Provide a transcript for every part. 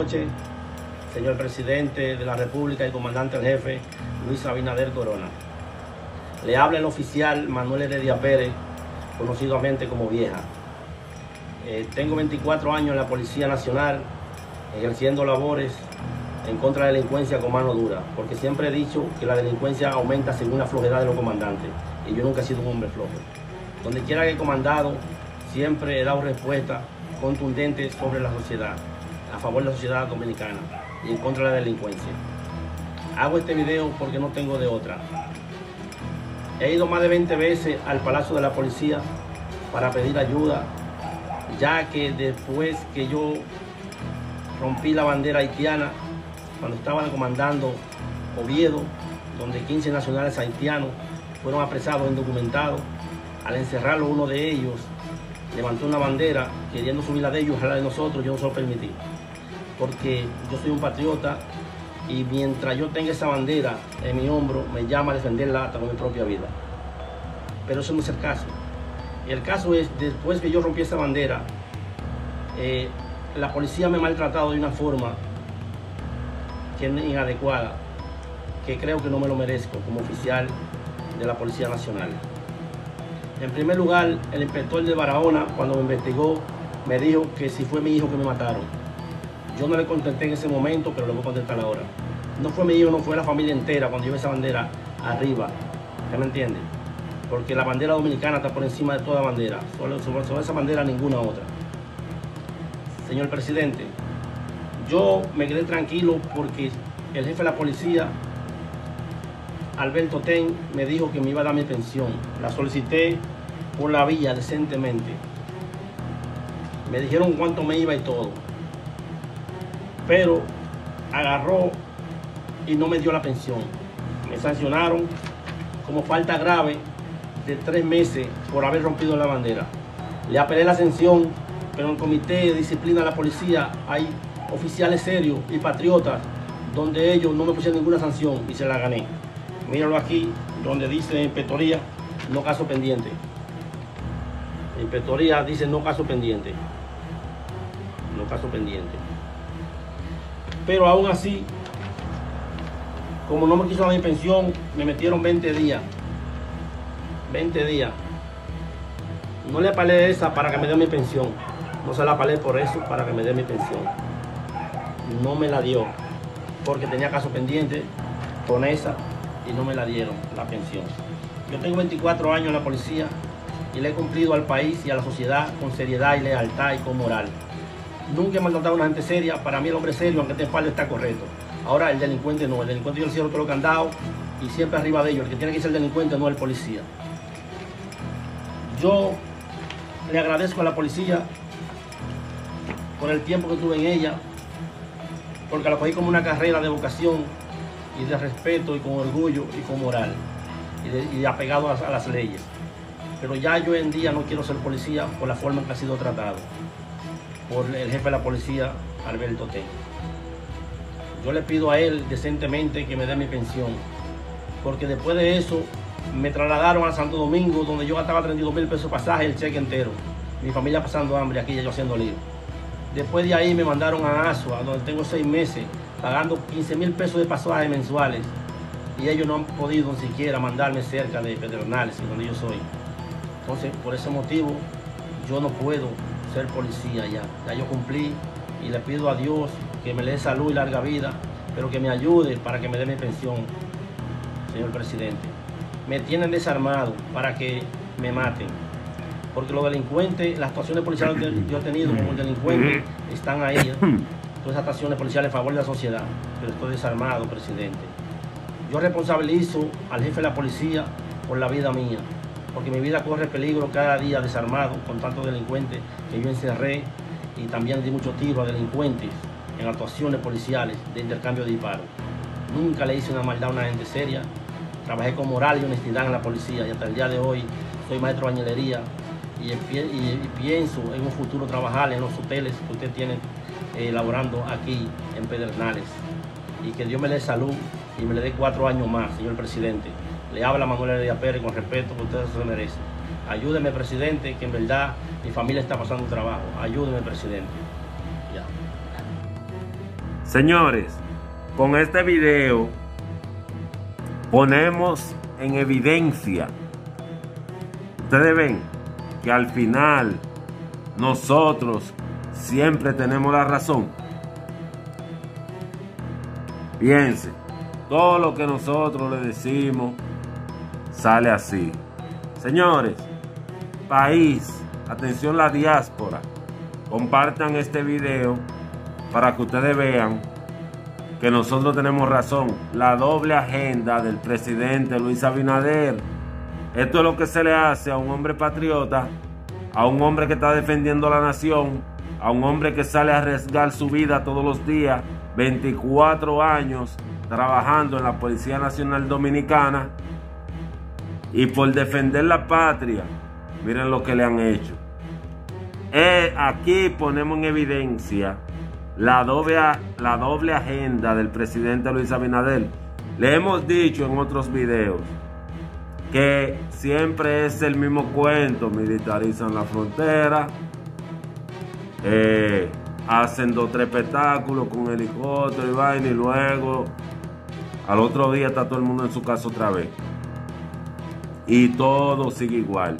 noches, señor presidente de la República y comandante en jefe Luis Abinader Corona. Le habla el oficial Manuel Heredia Pérez, conocidamente como Vieja. Eh, tengo 24 años en la Policía Nacional, ejerciendo labores en contra de la delincuencia con mano dura, porque siempre he dicho que la delincuencia aumenta según la flojedad de los comandantes, y yo nunca he sido un hombre flojo. Donde quiera que he comandado, siempre he dado respuesta contundente sobre la sociedad a favor de la sociedad dominicana y en contra de la delincuencia. Hago este video porque no tengo de otra. He ido más de 20 veces al Palacio de la Policía para pedir ayuda, ya que después que yo rompí la bandera haitiana, cuando estaban comandando Oviedo, donde 15 nacionales haitianos fueron apresados, indocumentados, al encerrarlo uno de ellos levantó una bandera queriendo subir la de ellos, a la de nosotros, yo no se lo permití porque yo soy un patriota y mientras yo tenga esa bandera en mi hombro, me llama a defenderla hasta con mi propia vida. Pero eso no es el caso. El caso es, después que yo rompí esa bandera, eh, la policía me ha maltratado de una forma inadecuada, que creo que no me lo merezco como oficial de la Policía Nacional. En primer lugar, el inspector de Barahona, cuando me investigó, me dijo que si fue mi hijo que me mataron. Yo no le contenté en ese momento, pero lo voy a contestar ahora. No fue mi hijo, no fue la familia entera cuando llevé esa bandera arriba. ¿Ya me entiende? Porque la bandera dominicana está por encima de toda bandera. Sobre, sobre esa bandera ninguna otra. Señor presidente, yo me quedé tranquilo porque el jefe de la policía, Alberto Ten, me dijo que me iba a dar mi pensión. La solicité por la vía decentemente. Me dijeron cuánto me iba y todo pero agarró y no me dio la pensión. Me sancionaron como falta grave de tres meses por haber rompido la bandera. Le apelé la sanción, pero en el comité de disciplina de la policía hay oficiales serios y patriotas donde ellos no me pusieron ninguna sanción y se la gané. Míralo aquí, donde dice inspectoría, no caso pendiente. inspectoría dice no caso pendiente. No caso pendiente. Pero aún así, como no me quiso mi pensión, me metieron 20 días. 20 días. No le palé esa para que me dé mi pensión. No se la palé por eso, para que me dé mi pensión. No me la dio, porque tenía caso pendiente con esa y no me la dieron, la pensión. Yo tengo 24 años en la policía y le he cumplido al país y a la sociedad con seriedad y lealtad y con moral. Nunca he maltratado a una gente seria. Para mí el hombre serio, aunque te espalda, está correcto. Ahora el delincuente no. El delincuente yo le cierro todo lo candado y siempre arriba de ellos. El que tiene que ser el delincuente no el policía. Yo le agradezco a la policía por el tiempo que tuve en ella, porque la cogí como una carrera de vocación y de respeto y con orgullo y con moral y, apegado a, a las leyes. Pero ya yo en día no quiero ser policía por la forma en que ha sido tratado por el jefe de la policía, Alberto T. Yo le pido a él decentemente que me dé mi pensión, porque después de eso me trasladaron a Santo Domingo, donde yo gastaba 32 mil pesos pasaje, el cheque entero. Mi familia pasando hambre aquí yo haciendo lío. Después de ahí me mandaron a Asua, donde tengo seis meses, pagando 15 mil pesos de pasaje mensuales. Y ellos no han podido ni siquiera mandarme cerca de Pedernales, donde yo soy. Entonces, por ese motivo, yo no puedo ser policía ya. Ya yo cumplí y le pido a Dios que me dé salud y larga vida, pero que me ayude para que me dé mi pensión, señor presidente. Me tienen desarmado para que me maten. Porque los delincuentes, las actuaciones policiales que yo he tenido como delincuente están ahí. Todas esas actuaciones policiales a favor de la sociedad. Pero estoy desarmado, presidente. Yo responsabilizo al jefe de la policía por la vida mía porque mi vida corre peligro cada día desarmado con tantos delincuentes que yo encerré y también di muchos tiros a delincuentes en actuaciones policiales de intercambio de disparos. Nunca le hice una maldad a una gente seria. Trabajé con moral y honestidad en la policía y hasta el día de hoy soy maestro de bañilería y, pienso en un futuro trabajar en los hoteles que usted tiene eh, elaborando aquí en Pedernales. Y que Dios me dé salud y me le dé cuatro años más, señor presidente. Le habla Manuel Heredia Pérez con respeto que usted se merece. Ayúdeme, presidente, que en verdad mi familia está pasando un trabajo. Ayúdeme, presidente. Ya. Señores, con este video ponemos en evidencia, ustedes ven que al final nosotros siempre tenemos la razón. Piense, todo lo que nosotros le decimos sale así. Señores, país, atención la diáspora, compartan este video para que ustedes vean que nosotros tenemos razón. La doble agenda del presidente Luis Abinader. Esto es lo que se le hace a un hombre patriota, a un hombre que está defendiendo la nación, a un hombre que sale a arriesgar su vida todos los días, 24 años trabajando en la Policía Nacional Dominicana y por defender la patria, miren lo que le han hecho. Eh, aquí ponemos en evidencia la doble, la doble agenda del presidente Luis Abinader. Le hemos dicho en otros videos que siempre es el mismo cuento, militarizan la frontera, eh, hacen dos tres espectáculos con helicóptero y vaina y luego al otro día está todo el mundo en su casa otra vez. Y todo sigue igual.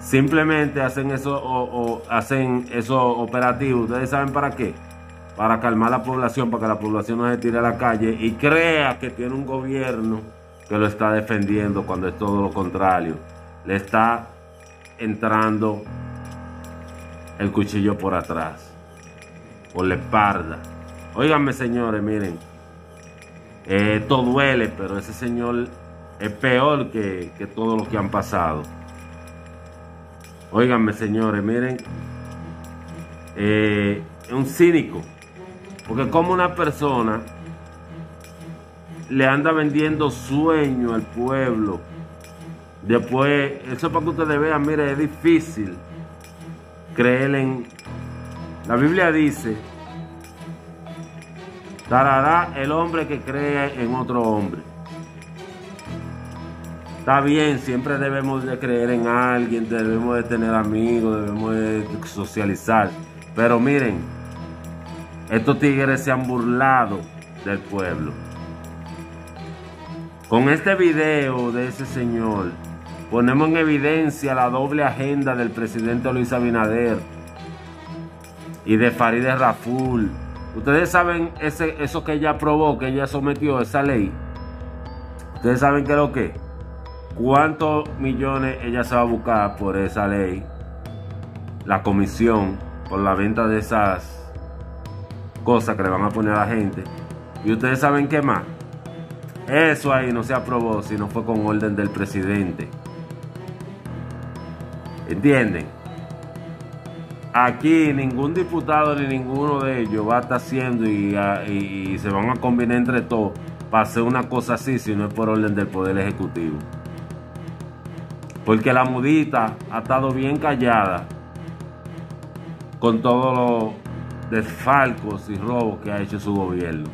Simplemente hacen eso o, hacen esos operativos. ¿Ustedes saben para qué? Para calmar la población, para que la población no se tire a la calle y crea que tiene un gobierno que lo está defendiendo cuando es todo lo contrario. Le está entrando el cuchillo por atrás, por la espalda. Óiganme señores, miren, esto duele, pero ese señor es peor que, que todo lo que han pasado. Óiganme, señores, miren, eh, es un cínico. Porque como una persona le anda vendiendo sueño al pueblo. Después, eso para que ustedes vean, mire, es difícil creer en... La Biblia dice, dará el hombre que cree en otro hombre. Está bien, siempre debemos de creer en alguien, debemos de tener amigos, debemos de socializar. Pero miren, estos tigres se han burlado del pueblo. Con este video de ese señor, ponemos en evidencia la doble agenda del presidente Luis Abinader y de Farideh Raful. Ustedes saben ese, eso que ella aprobó, que ella sometió, esa ley. Ustedes saben qué es lo que ¿Cuántos millones ella se va a buscar por esa ley? La comisión por la venta de esas cosas que le van a poner a la gente. Y ustedes saben qué más. Eso ahí no se aprobó, sino fue con orden del presidente. ¿Entienden? Aquí ningún diputado ni ninguno de ellos va a estar haciendo y, y se van a combinar entre todos para hacer una cosa así si no es por orden del Poder Ejecutivo. Porque la mudita ha estado bien callada con todos los desfalcos y robos que ha hecho su gobierno.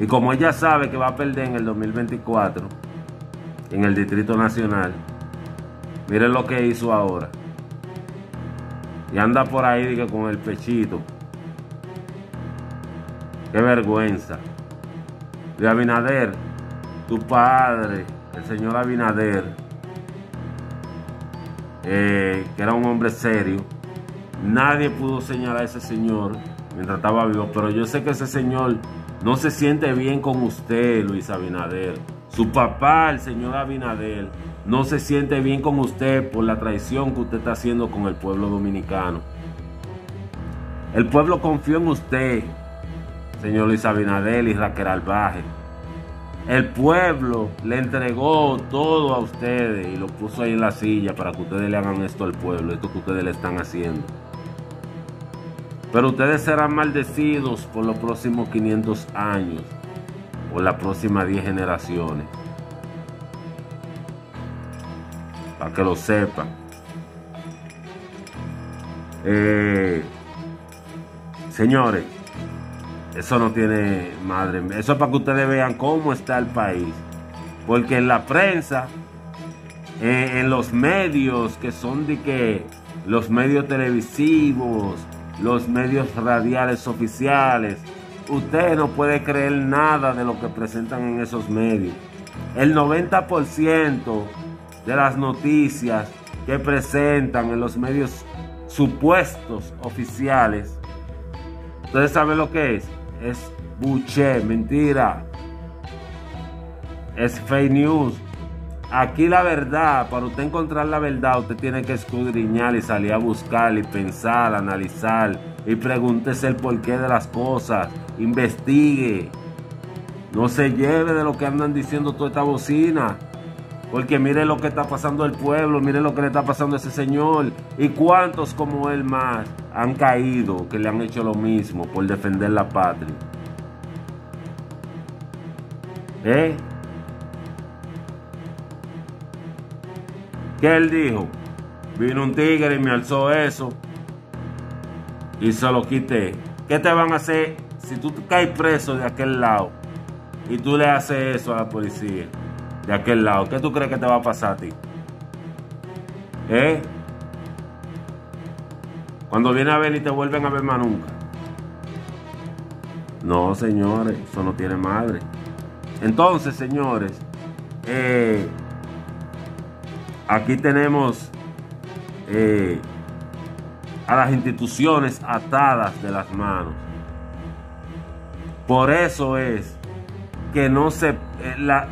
Y como ella sabe que va a perder en el 2024 en el Distrito Nacional, miren lo que hizo ahora. Y anda por ahí con el pechito. Qué vergüenza. De Abinader, tu padre, el señor Abinader, eh, que era un hombre serio. Nadie pudo señalar a ese señor mientras estaba vivo, pero yo sé que ese señor no se siente bien con usted, Luis Abinader. Su papá, el señor Abinader, no se siente bien con usted por la traición que usted está haciendo con el pueblo dominicano. El pueblo confió en usted, señor Luis Abinader y Raquel Albaje. El pueblo le entregó todo a ustedes y lo puso ahí en la silla para que ustedes le hagan esto al pueblo, esto que ustedes le están haciendo. Pero ustedes serán maldecidos por los próximos 500 años, por las próximas 10 generaciones. Para que lo sepan. Eh, señores, eso no tiene madre. Eso es para que ustedes vean cómo está el país. Porque en la prensa, en, los medios que son de que los medios televisivos, los medios radiales oficiales, usted no puede creer nada de lo que presentan en esos medios. El 90% de las noticias que presentan en los medios supuestos oficiales, ustedes saben lo que es. Es buche, mentira. Es fake news. Aquí la verdad, para usted encontrar la verdad, usted tiene que escudriñar y salir a buscar y pensar, analizar y pregúntese el porqué de las cosas. Investigue. No se lleve de lo que andan diciendo toda esta bocina. Porque mire lo que está pasando el pueblo, mire lo que le está pasando a ese señor. Y cuántos como él más han caído, que le han hecho lo mismo por defender la patria. ¿Eh? ¿Qué él dijo? Vino un tigre y me alzó eso. Y se lo quité. ¿Qué te van a hacer si tú caes preso de aquel lado? Y tú le haces eso a la policía de aquel lado. ¿Qué tú crees que te va a pasar a ti? ¿Eh? Cuando viene a ver y te vuelven a ver más nunca. No, señores, eso no tiene madre. Entonces, señores, eh, aquí tenemos eh, a las instituciones atadas de las manos. Por eso es que no se... Eh, la,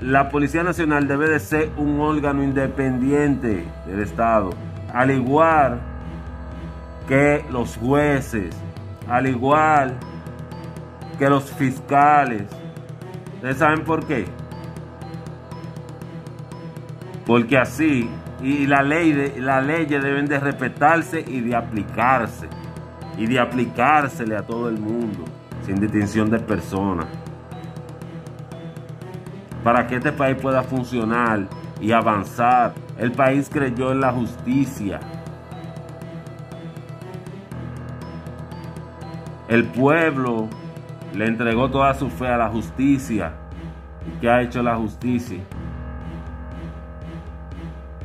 la Policía Nacional debe de ser un órgano independiente del Estado, al igual que los jueces, al igual que los fiscales. ¿Ustedes saben por qué? Porque así, y la ley de, las leyes deben de respetarse y de aplicarse, y de aplicársele a todo el mundo, sin distinción de personas para que este país pueda funcionar y avanzar. El país creyó en la justicia. El pueblo le entregó toda su fe a la justicia. ¿Y qué ha hecho la justicia?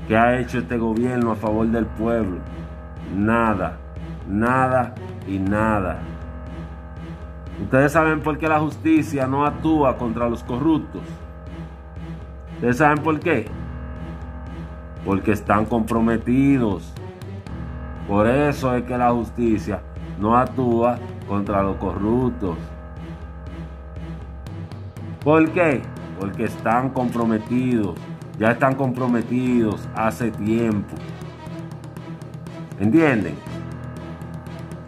¿Qué ha hecho este gobierno a favor del pueblo? Nada, nada y nada. Ustedes saben por qué la justicia no actúa contra los corruptos. ¿Ustedes saben por qué? Porque están comprometidos. Por eso es que la justicia no actúa contra los corruptos. ¿Por qué? Porque están comprometidos. Ya están comprometidos hace tiempo. ¿Entienden?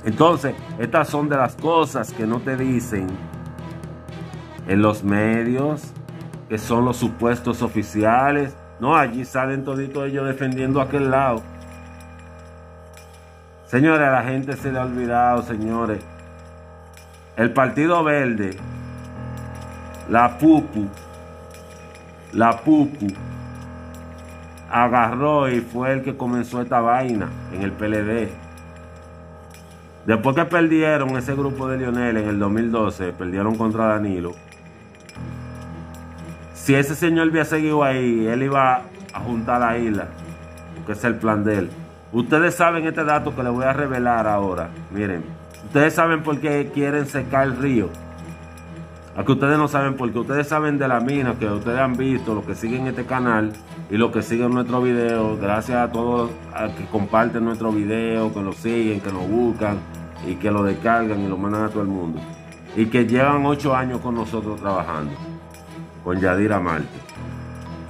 Entonces, estas son de las cosas que no te dicen en los medios, que son los supuestos oficiales. No, allí salen toditos ellos defendiendo aquel lado. Señores, a la gente se le ha olvidado, señores. El Partido Verde, la PUPU, la PUPU, agarró y fue el que comenzó esta vaina en el PLD. Después que perdieron ese grupo de Lionel en el 2012, perdieron contra Danilo si ese señor había seguido ahí, él iba a juntar la isla, que es el plan de él. Ustedes saben este dato que les voy a revelar ahora. Miren, ustedes saben por qué quieren secar el río. Aquí ustedes no saben por qué. Ustedes saben de la mina que ustedes han visto, los que siguen este canal y los que siguen nuestro video. Gracias a todos a que comparten nuestro video, que lo siguen, que lo buscan y que lo descargan y lo mandan a todo el mundo. Y que llevan ocho años con nosotros trabajando con Yadira Marte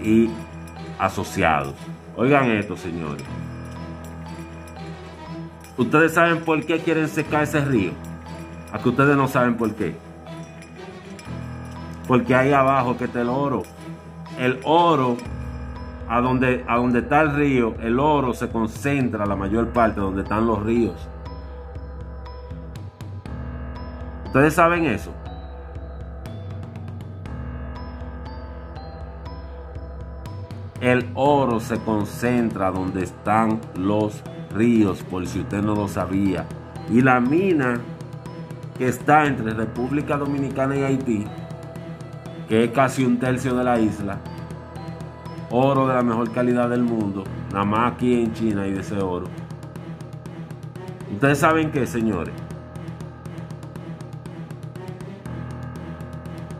y asociados. Oigan esto, señores. Ustedes saben por qué quieren secar ese río. A que ustedes no saben por qué. Porque ahí abajo que está el oro. El oro, a donde, a donde está el río, el oro se concentra la mayor parte donde están los ríos. ¿Ustedes saben eso? El oro se concentra donde están los ríos, por si usted no lo sabía. Y la mina que está entre República Dominicana y Haití, que es casi un tercio de la isla, oro de la mejor calidad del mundo, nada más aquí en China y de ese oro. Ustedes saben que, señores,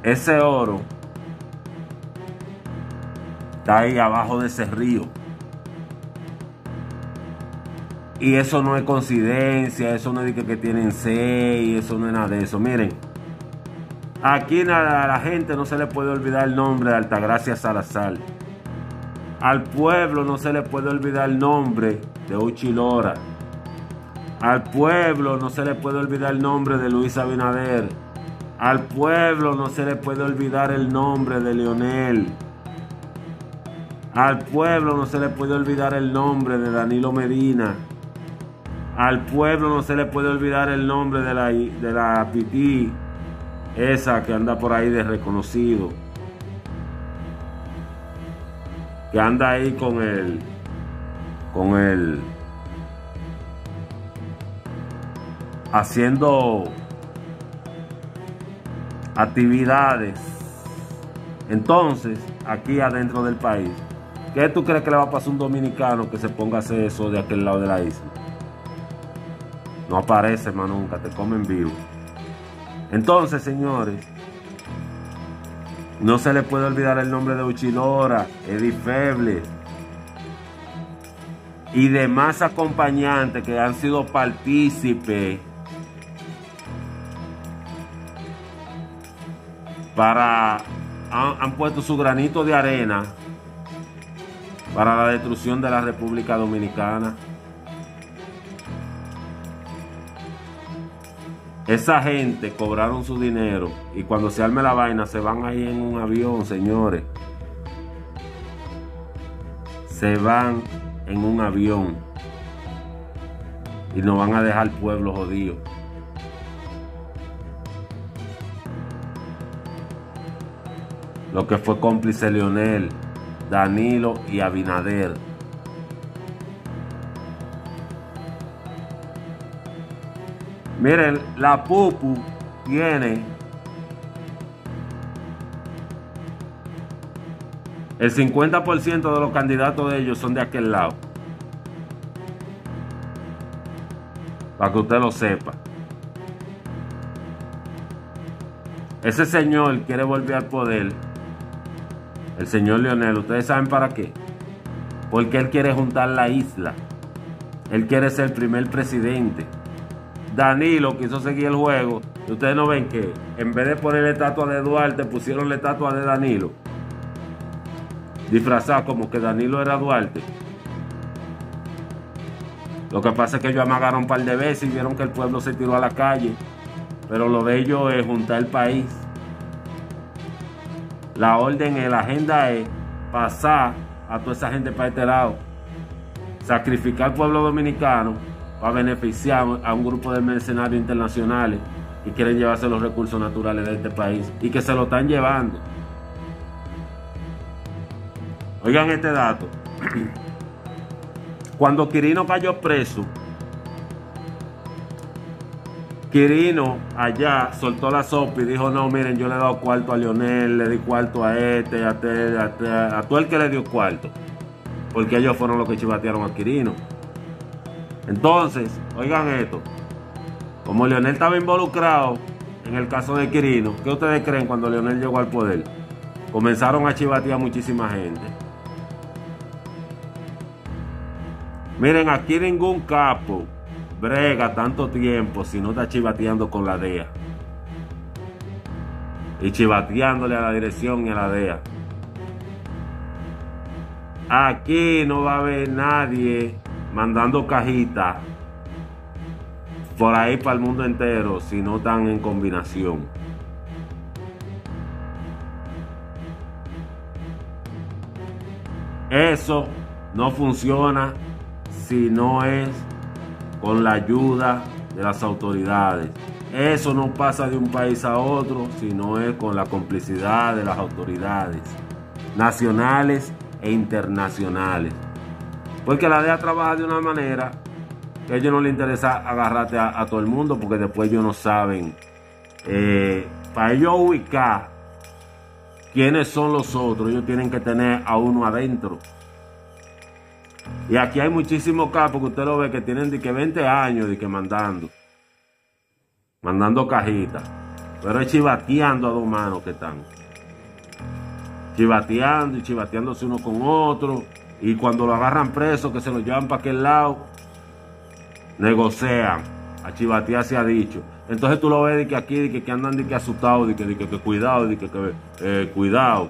ese oro está ahí abajo de ese río. Y eso no es coincidencia, eso no es que, que tienen seis, eso no es nada de eso. Miren, aquí a la gente no se le puede olvidar el nombre de Altagracia Salazar. Al pueblo no se le puede olvidar el nombre de Uchilora. Al pueblo no se le puede olvidar el nombre de Luis Abinader. Al pueblo no se le puede olvidar el nombre de Leonel. Al pueblo no se le puede olvidar el nombre de Danilo Medina. Al pueblo no se le puede olvidar el nombre de la, de la esa que anda por ahí de reconocido. Que anda ahí con el, con el, haciendo actividades. Entonces, aquí adentro del país, ¿qué tú crees que le va a pasar a un dominicano que se ponga a hacer eso de aquel lado de la isla? No aparece más nunca, te comen vivo. Entonces, señores, no se le puede olvidar el nombre de Uchilora, Eddie Feble y demás acompañantes que han sido partícipes para han, han, puesto su granito de arena para la destrucción de la República Dominicana. Esa gente cobraron su dinero y cuando se arme la vaina se van ahí en un avión, señores. Se van en un avión y nos van a dejar pueblo jodido. Lo que fue cómplice Leonel, Danilo y Abinader. Miren, la Pupu tiene el 50% de los candidatos de ellos son de aquel lado. Para que usted lo sepa. Ese señor quiere volver al poder. El señor Leonel, ¿ustedes saben para qué? Porque él quiere juntar la isla. Él quiere ser el primer presidente. Danilo quiso seguir el juego. Y ustedes no ven que en vez de poner la estatua de Duarte, pusieron la estatua de Danilo. Disfrazado como que Danilo era Duarte. Lo que pasa es que ellos amagaron un par de veces y vieron que el pueblo se tiró a la calle. Pero lo de ellos es juntar el país. La orden en la agenda es pasar a toda esa gente para este lado. Sacrificar al pueblo dominicano para beneficiar a un grupo de mercenarios internacionales que quieren llevarse los recursos naturales de este país y que se lo están llevando. Oigan este dato. Cuando Quirino cayó preso, Quirino allá soltó la sopa y dijo, no, miren, yo le he dado cuarto a Lionel, le di cuarto a este, a, este, a, este, todo el que le dio cuarto. Porque ellos fueron los que chivatearon a Quirino. Entonces, oigan esto. Como Leonel estaba involucrado en el caso de Quirino, ¿qué ustedes creen cuando Leonel llegó al poder? Comenzaron a chivatear muchísima gente. Miren, aquí ningún capo brega tanto tiempo si no está chivateando con la DEA. Y chivateándole a la dirección y a la DEA. Aquí no va a haber nadie mandando cajitas por ahí para el mundo entero si no están en combinación. Eso no funciona si no es con la ayuda de las autoridades. Eso no pasa de un país a otro si no es con la complicidad de las autoridades nacionales e internacionales. Porque la DEA trabaja de una manera que a ellos no les interesa agarrarte a, todo el mundo porque después ellos no saben. Eh, para ellos ubicar quiénes son los otros, ellos tienen que tener a uno adentro. Y aquí hay muchísimos capos que usted lo ve que tienen de que 20 años de que mandando. Mandando cajitas. Pero es chivateando a dos manos que están. Chivateando y chivateándose uno con otro. Y cuando lo agarran preso, que se lo llevan para aquel lado, negocian. A chivatear se ha dicho. Entonces tú lo ves de que aquí, de que, que andan de que asustados, de que, de que, cuidado, de que, que eh, cuidado.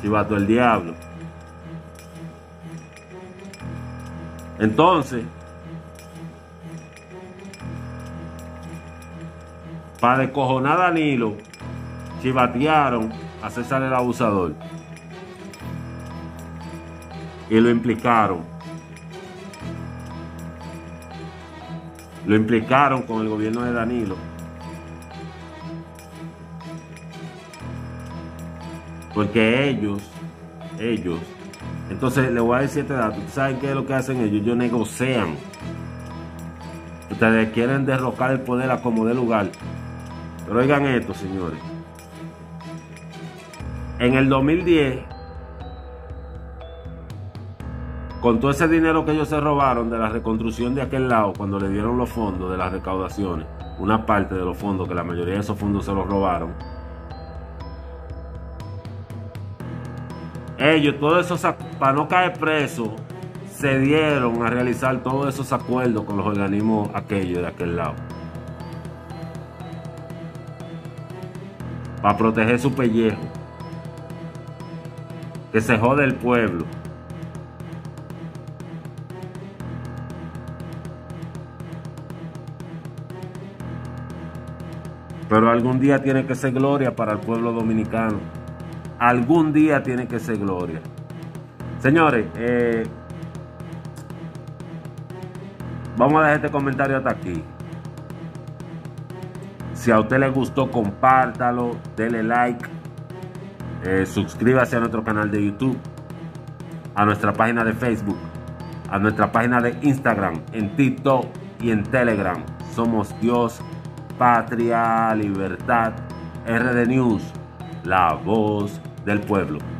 Chivato el diablo. Entonces, para descojonar a Danilo, chivatearon a César el abusador. Y lo implicaron. Lo implicaron con el gobierno de Danilo. Porque ellos, ellos, entonces le voy a decir este dato. ¿Saben qué es lo que hacen ellos? Ellos negocian. Ustedes quieren derrocar el poder a como de lugar. Pero oigan esto, señores. En el 2010, con todo ese dinero que ellos se robaron de la reconstrucción de aquel lado, cuando le dieron los fondos de las recaudaciones, una parte de los fondos, que la mayoría de esos fondos se los robaron, ellos, todos esos, para no caer presos, se dieron a realizar todos esos acuerdos con los organismos aquellos de aquel lado. Para proteger su pellejo. Que se jode el pueblo. Pero algún día tiene que ser gloria para el pueblo dominicano algún día tiene que ser gloria. Señores, eh, vamos a dejar este comentario hasta aquí. Si a usted le gustó, compártalo, dele like, eh, suscríbase a nuestro canal de YouTube, a nuestra página de Facebook, a nuestra página de Instagram, en TikTok y en Telegram. Somos Dios, Patria, Libertad, RD News, la voz del pueblo.